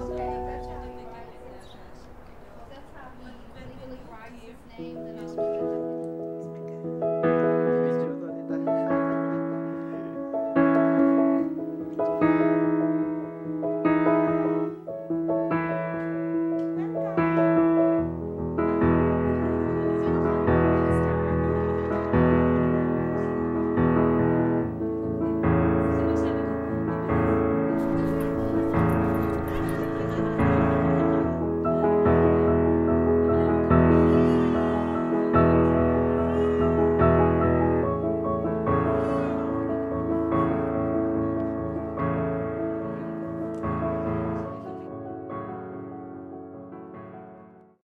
Okay.